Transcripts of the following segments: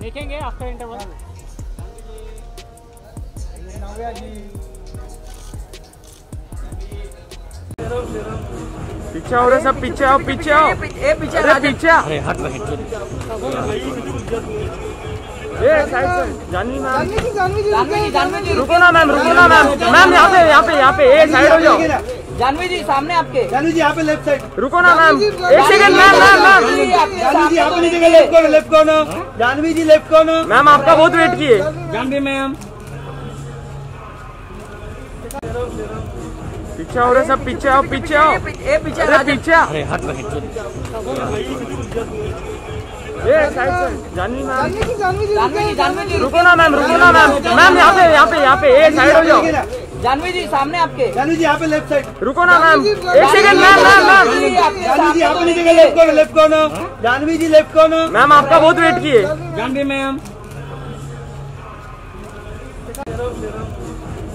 देखेंगे after interval पीछे हो रहे सब पीछे आओ पीछे आओ। ए पीछे अरे पीछे अरे हट रहे ये साइड से। जानी मैम। जानवी जी जानवी जी रुको ना मैम रुको ना मैम। मैम यहाँ पे यहाँ पे यहाँ पे। ये साइड हो जाओ। जानवी जी सामने आपके। जानवी जी यहाँ पे लेफ़्ट साइड रुको ना मैम। एक second ma'am ma'am ma'am ji, Jahnavi ji आपने जगह लेफ़्ट कौन left Jahnavi ji left ma'am आपका बहुत वेट किए। जानवी मैम पीछे हो रहे सब पीछे आओ पीछे आओ। ए पीछे अरे पीछे आओ। अरे हट रहे रुको ना मैम रुको ना मैम। मैम। यहाँ पे यहाँ पे यहाँ पे साइड हो जाओ। जानवी जी सामने आपके। जानवी जी यहाँ पे लेफ़्ट साइड रुको ना मैम। एक second ma'am ma'am ma'am. Jahnavi ji यहाँ पे सामने नीचे left corner left corner Jahnavi ji left corner ma'am आपका बहुत वेट किए। जानवी मैम।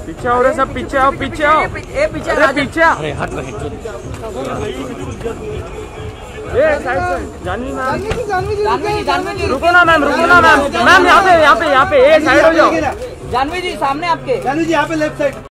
पीछे हो रहे सब पीछे आओ पीछे आओ। ए पीछे अरे पीछे आओ। अरे हट रहे ये साइड से। जानी मैम। जानवी जी जानवी जी रुको ना मैम रुको ना मैम। मैम यहाँ पे यहाँ पे यहाँ पे ये साइड हो जाओ। जानवी जी सामने आपके। जानवी जी यहाँ पे लेफ़्ट साइड